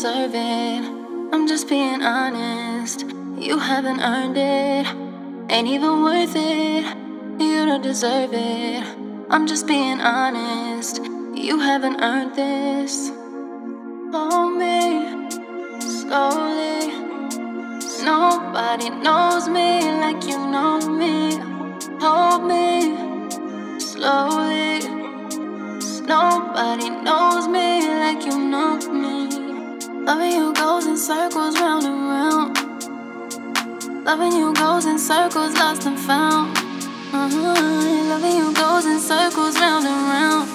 deserve it. I'm just being honest. You haven't earned it. Ain't even worth it. You don't deserve it. I'm just being honest. You haven't earned this. Hold me slowly. Nobody knows me like you know Loving you goes in circles round and round. Loving you goes in circles, lost and found. Uh-huh. Loving you goes in circles round and round.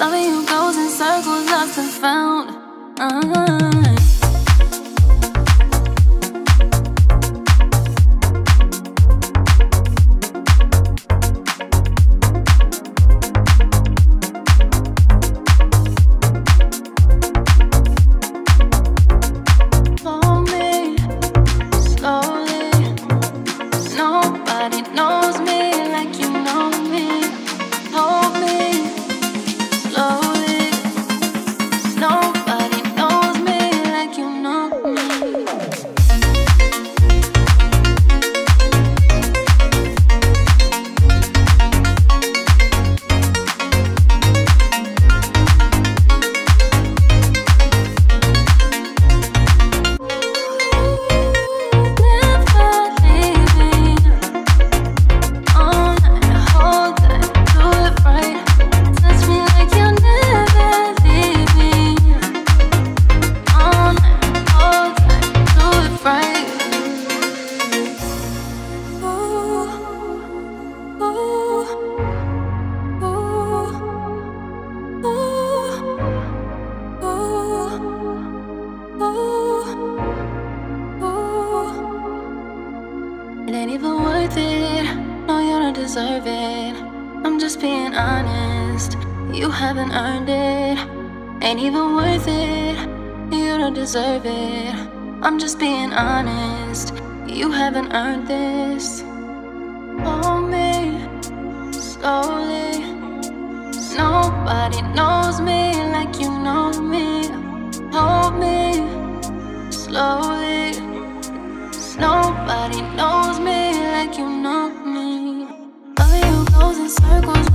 Loving you goes in circles, lost and found. Uh-huh. Hold worth it. No, you don't deserve it. I'm just being honest. You haven't earned it. Ain't even worth it. You don't deserve it. I'm just being honest. You haven't earned this. Hold me slowly. Nobody knows me like you know me. Hold me slowly. Nobody knows me like you know me. Other you goes in circles.